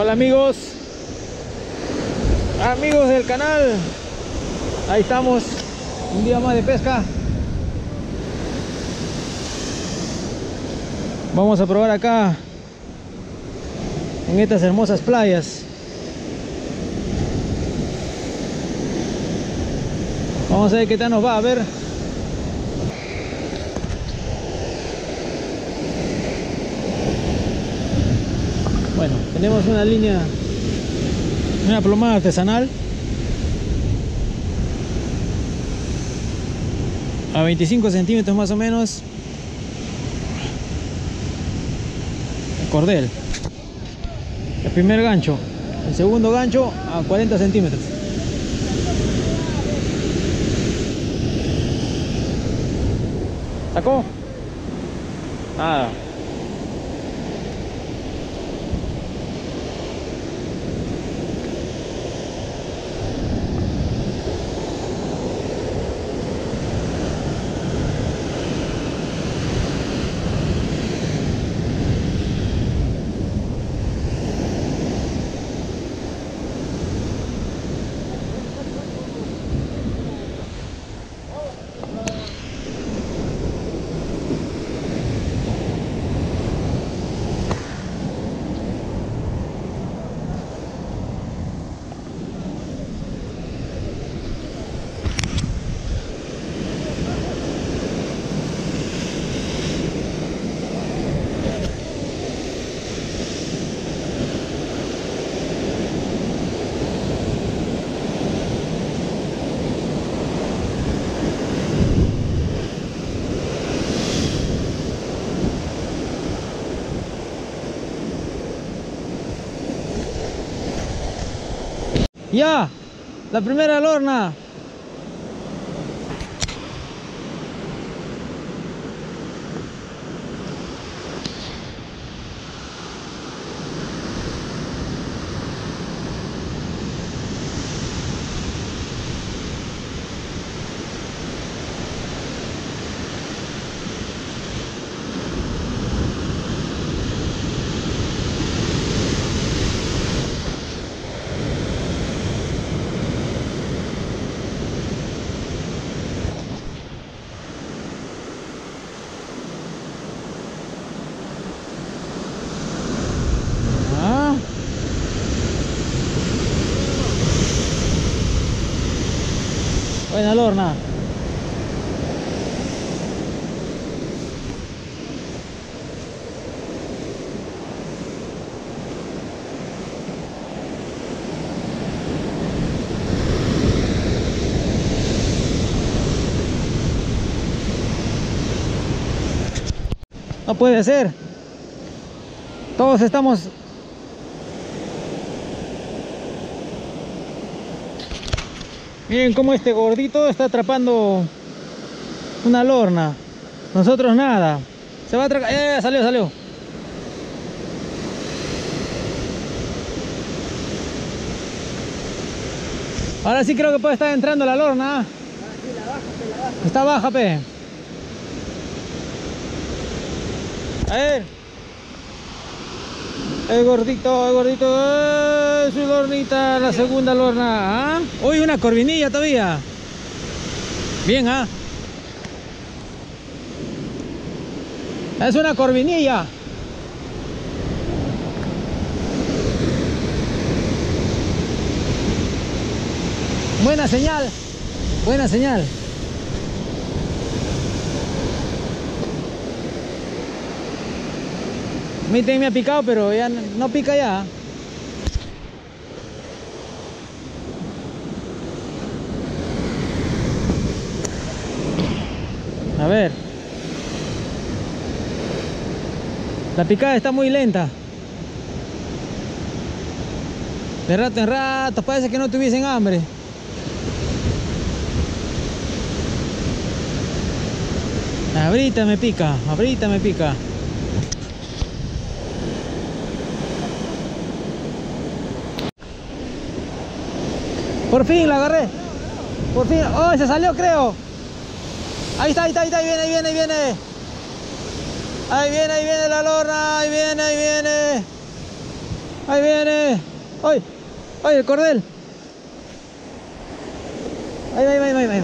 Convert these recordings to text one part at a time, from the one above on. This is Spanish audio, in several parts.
Hola amigos, amigos del canal, ahí estamos, un día más de pesca. Vamos a probar acá en estas hermosas playas. Vamos a ver qué tal nos va, a ver. Bueno, tenemos una línea, una plomada artesanal. A 25 centímetros más o menos. El cordel. El primer gancho. El segundo gancho a 40 centímetros. ¿Sacó? Nada. Ya, la primera lorna. Ah. Buena lorna. No puede ser. Todos estamos Miren cómo este gordito está atrapando una lorna. Nosotros nada. Se va a atracar. ¡Eh! Salió, salió. Ahora sí creo que puede estar entrando la lorna. Está baja, pe. A ver. El gordito, el gordito. ¡Eh! Su lornita, la segunda lorna. ¿Ah? Uy, una corvinilla todavía. Bien, ¿ah? Es una corvinilla. Buena señal. Buena señal. También me ha picado, pero ya no, no pica ya. A ver. La picada está muy lenta. De rato en rato, parece que no tuviesen hambre. Ahorita me pica, ahorita me pica. Por fin la agarré. Por fin. Oh, se salió creo. Ahí está, ahí está, ahí está, ahí viene, ahí viene, ahí viene. Ahí viene, ahí viene la lorna, ahí viene, ahí viene. Ahí viene. ¡Ay! ¡Ay, el cordel! Ahí va, ahí va, ahí va, ahí va.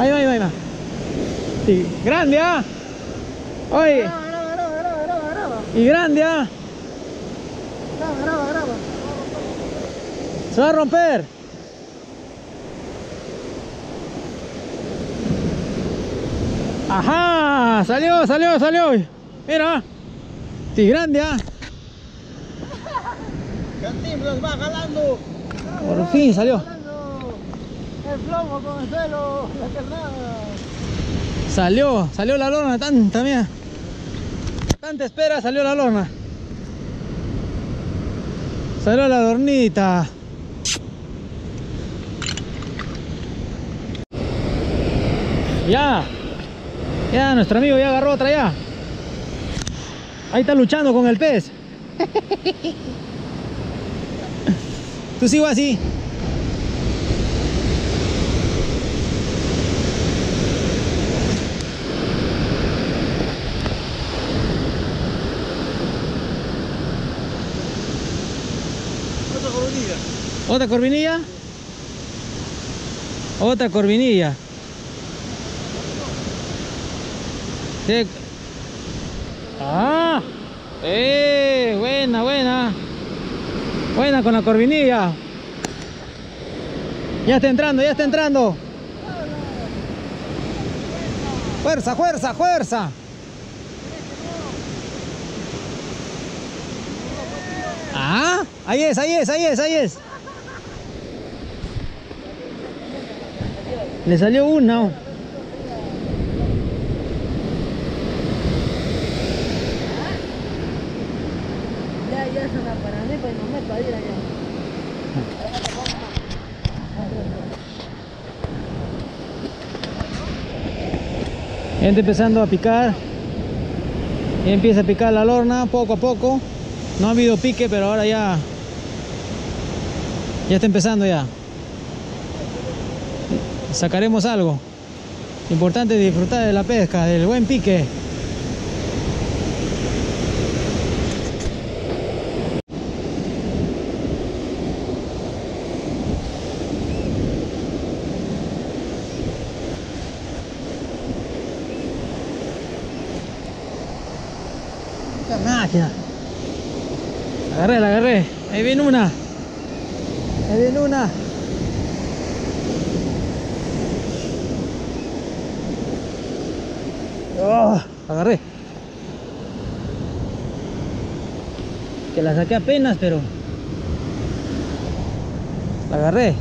Ahí va, ahí va, ahí va. Sí, grande, ¿ah? Oye, Graba, graba, graba, graba, graba, graba. y grande, ¿ah? Graba, graba, graba. Se va a romper. Ajá, salió, salió, salió. Mira, sí, grande, ¿ah? Cantinflas va jalando. Por fin salió. El plomo con el suelo, la carnada. Salió, salió la lorna, tanta, mira. Tanta espera, salió la lorna. Salió la lornita. Ya. Ya, nuestro amigo ya agarró otra ya. Ahí está luchando con el pez. Tú sigo así. Otra coronilla. ¿Otra corvinilla? Otra corvinilla. Ah, eh, buena, buena. Buena con la corvinilla. Ya está entrando, ya está entrando. Fuerza, fuerza, fuerza. Ah, ahí es, ahí es, ahí es, ahí es. Le salió una. Ya, ya pues empezando a picar. Ya empieza a picar la lorna poco a poco. No ha habido pique, pero ahora ya. Ya está empezando ya. Sacaremos algo. Importante disfrutar de la pesca, del buen pique. Agarré, la agarré. Ahí viene una. Ahí viene una. Oh, agarré. Que la saqué apenas, pero la agarré.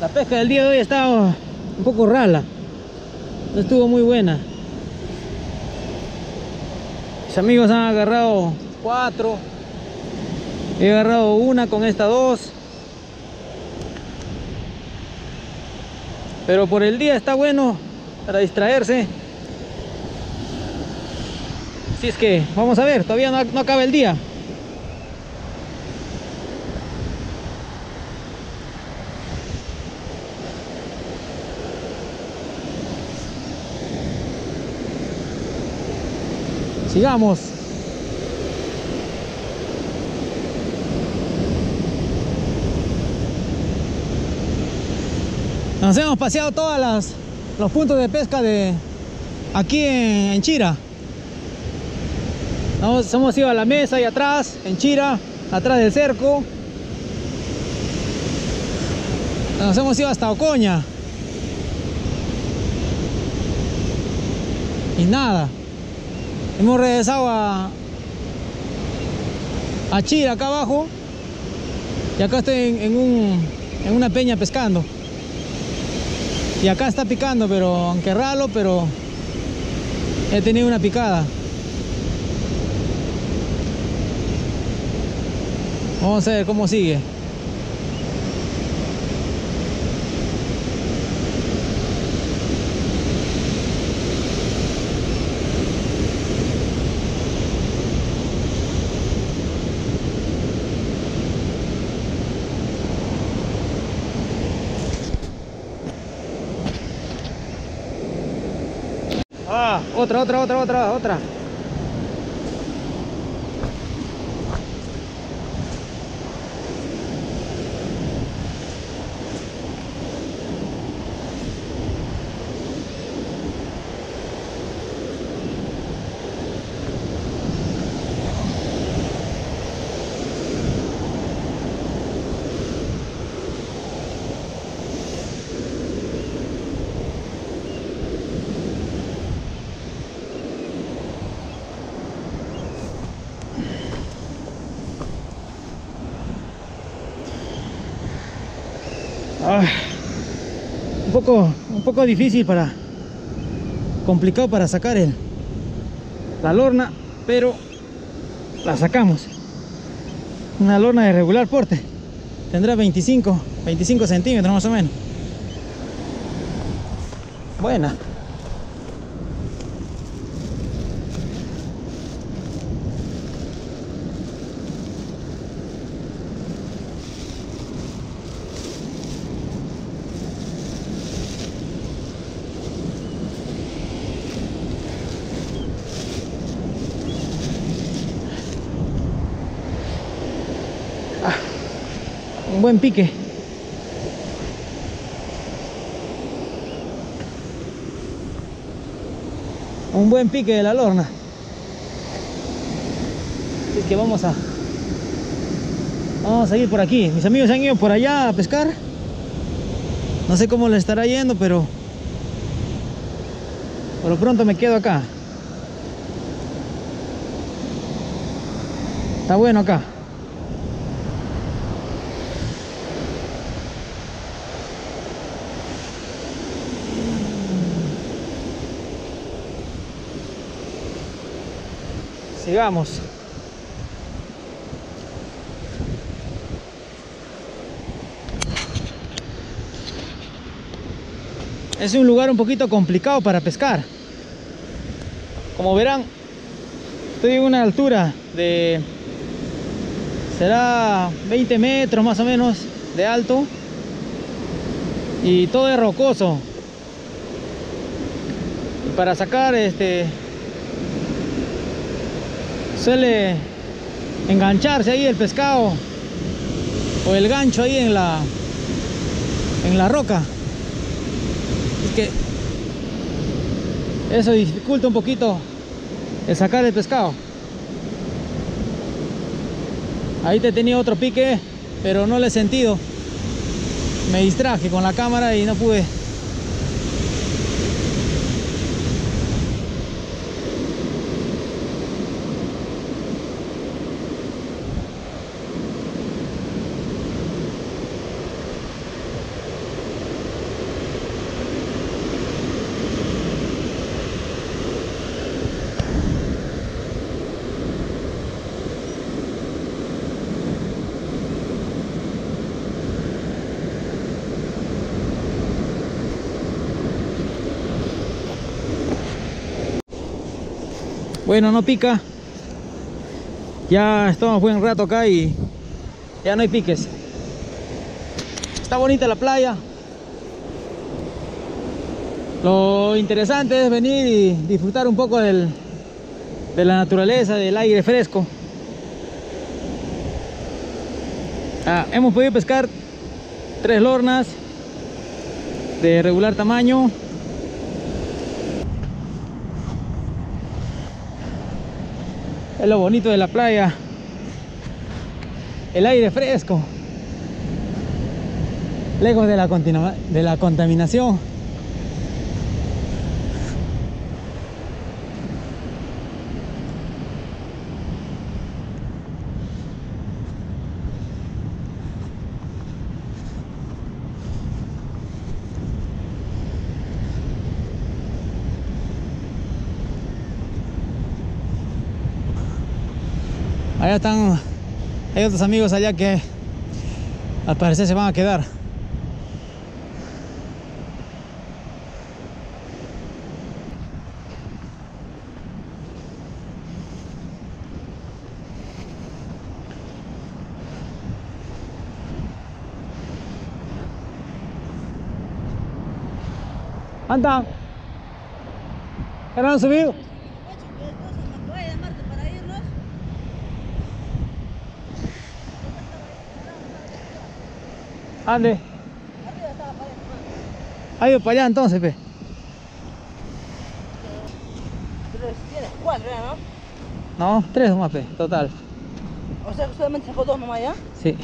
La pesca del día de hoy estaba un poco rala. No estuvo muy buena. Mis amigos han agarrado cuatro. He agarrado una con esta dos. Pero por el día está bueno para distraerse. Así es que vamos a ver, todavía no, no acaba el día. Sigamos. Nos hemos paseado todos los puntos de pesca de aquí en, Chira. Nos hemos ido a la mesa y atrás, en Chira, atrás del cerco. Nos hemos ido hasta Ocoña. Y nada. Hemos regresado a, a Chira, acá abajo. Y acá estoy en, en un, en una peña pescando. Y acá está picando, pero aunque ralo, pero He tenido una picada. Vamos a ver cómo sigue. Ah, otra, otra, otra, otra, otra. Ah, un poco un poco difícil para complicado para sacar el la lorna pero la sacamos. Una lorna de regular porte. Tendrá 25 25 centímetros más o menos. Buena pique. Un buen pique de la lorna. Así que vamos a vamos a ir por aquí. Mis amigos se han ido por allá a pescar. No sé cómo le estará yendo pero por lo pronto me quedo acá. Está bueno acá Sigamos. Es un lugar un poquito complicado para pescar. Como verán, estoy en una altura de... Será 20 metros más o menos de alto. Y todo es rocoso. Y para sacar este suele engancharse ahí el pescado o el gancho ahí en la en la roca. Es que eso dificulta un poquito el sacar el pescado. Ahí te tenía otro pique pero no le he sentido. Me distraje con la cámara y no pude Bueno, no pica. Ya estamos buen rato acá y ya no hay piques. Está bonita la playa. Lo interesante es venir y disfrutar un poco del, de la naturaleza, del aire fresco. Ah, hemos podido pescar tres lornas de regular tamaño es lo bonito de la playa. El aire fresco. Lejos de la, de la contaminación Allá están, hay otros amigos allá que al parecer se van a quedar. ¿Andan? ¿Ya no han subido? Ande. Ha ido para allá entonces, pe. Tienes cuatro, ¿no? No, tres nomás, pe, total. O sea que solamente sacó dos nomás ya. Sí.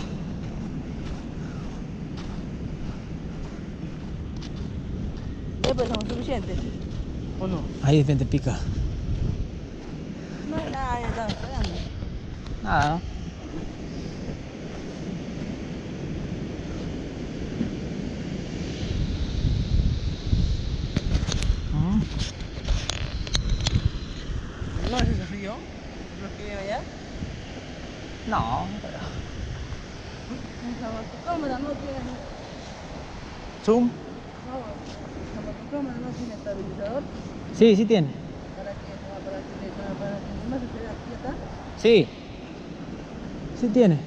Ya pues son suficientes. ¿O no? Ahí de repente pica. No hay nada, ya estamos esperando. Nada, ¿no? Ujú. No es ese frío. Los que viven allá. No, pero... Tu cámara no tiene. Zoom. Sí, sí tiene. Para que, para que. Sí. Sí tiene.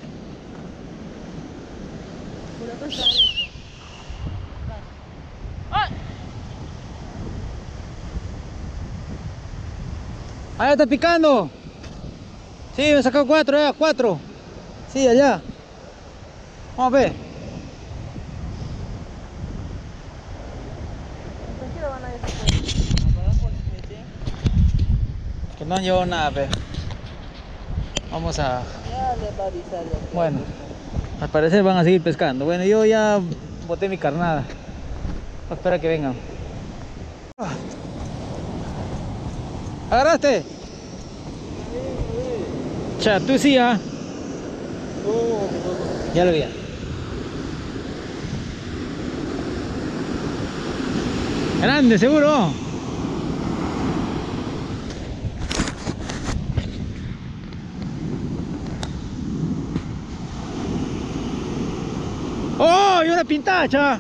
Allá está picando. Sí, me sacado cuatro, ya, cuatro. Sí, allá. Vamos a ver. Tranquilo van a ir después. Apagar por el cohete. Que no han llevado nada, pe. Vamos a... Bueno, al parecer van a seguir pescando. Bueno, yo ya boté mi carnada. Voy a esperar que vengan. ¿Agarraste? Cha, tú sí, ¿ah? Ya lo vi. Grande, seguro. ¡Oh! ¡Y una pintacha!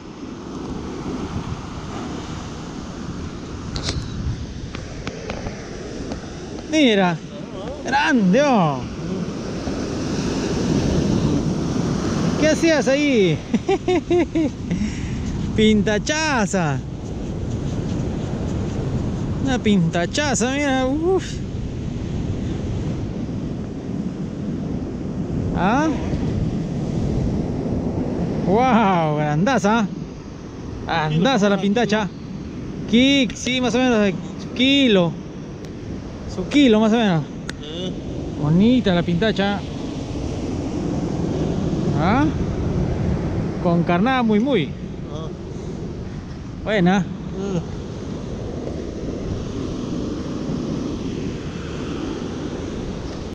Mira, grande, oh. ¿Qué hacías ahí? Pintachaza. Una pintachaza, mira. Uf. ¿Ah? Wow, grandaza. Grandaza la pintacha. Kik, sí, más o menos de kilo. Su kilo más o menos. Bonita la pintacha. ¿Ah? Con carnada muy muy. Buena.